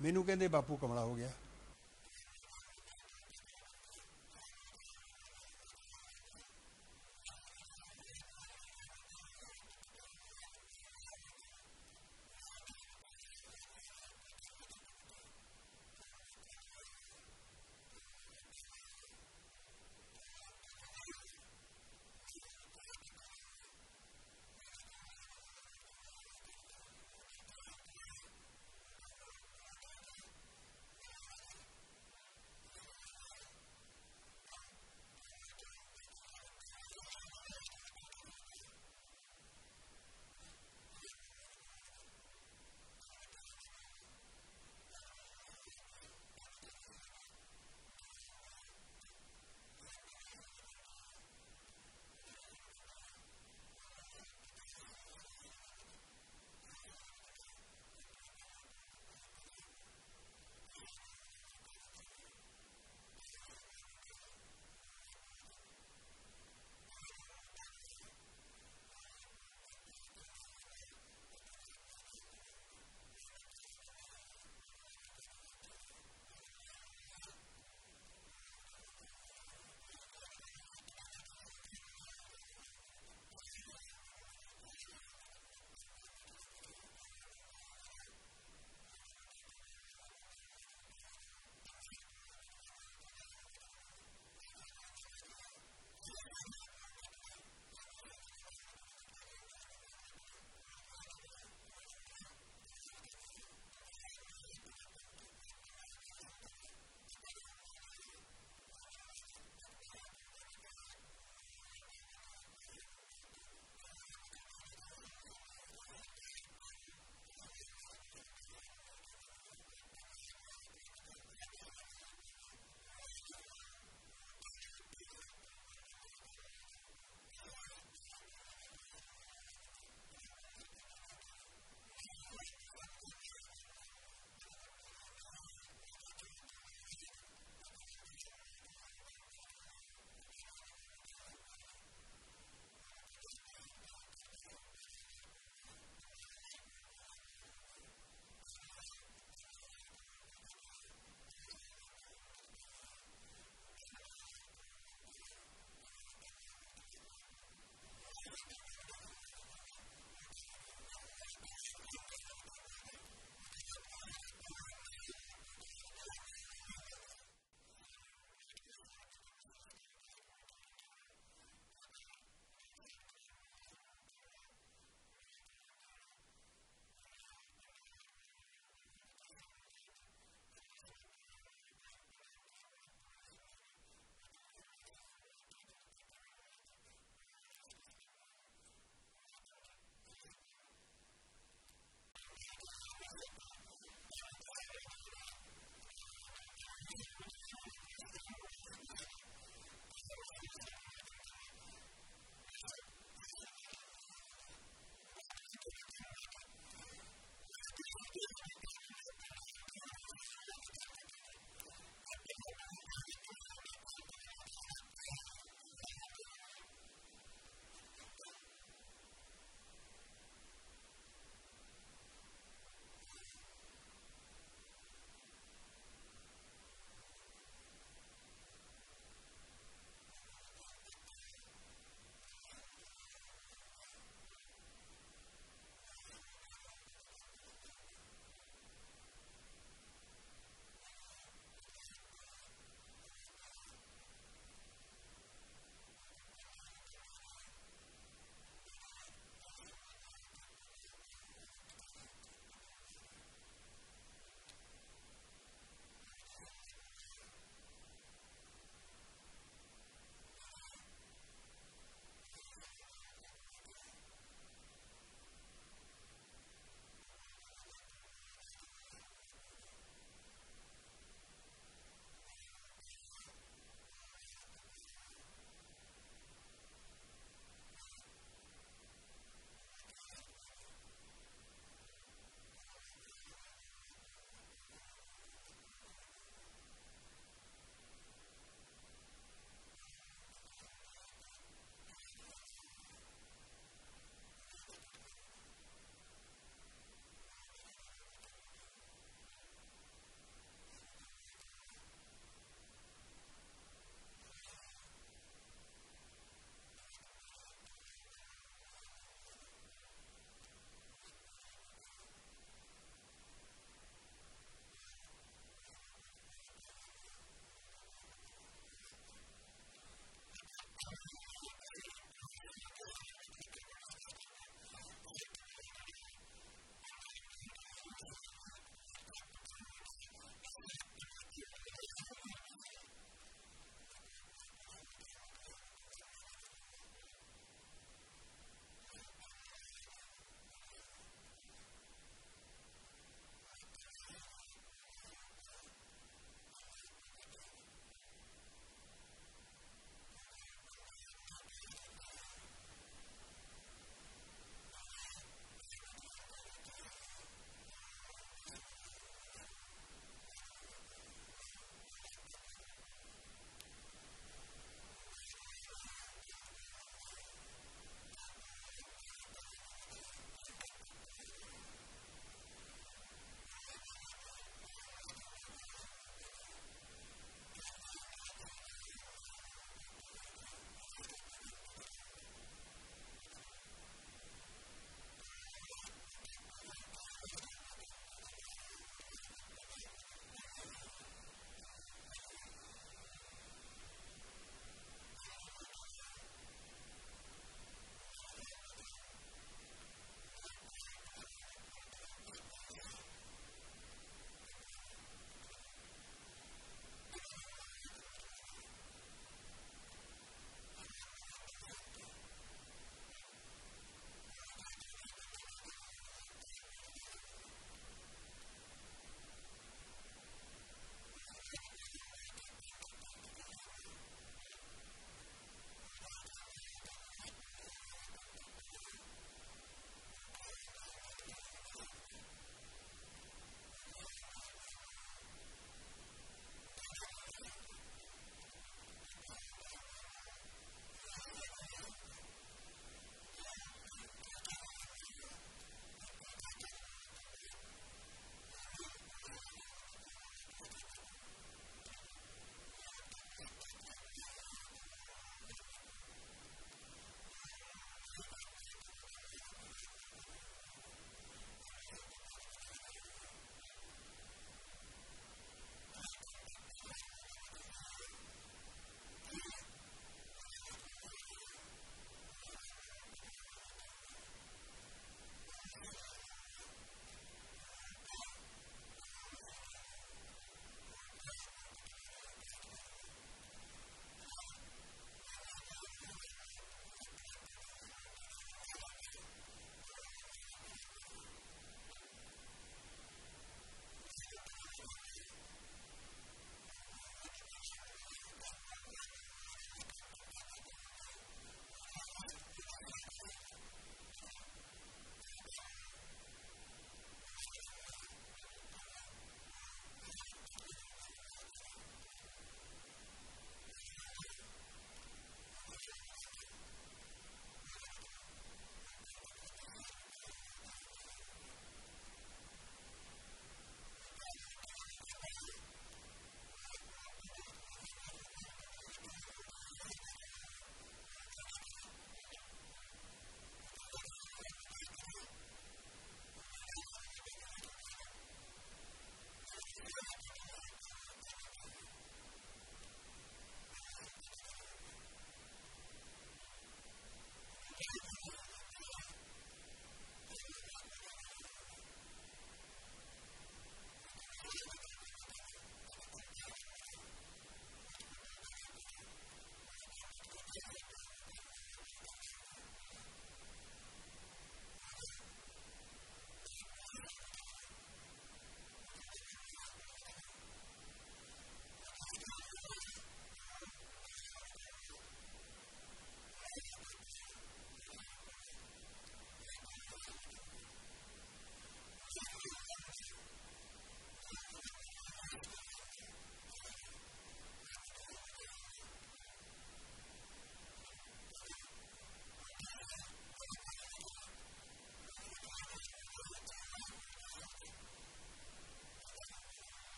ਮੈਨੂੰ ਕਹਿੰਦੇ ਬਾਪੂ ਕਮਲਾ ਹੋ ਗਿਆ।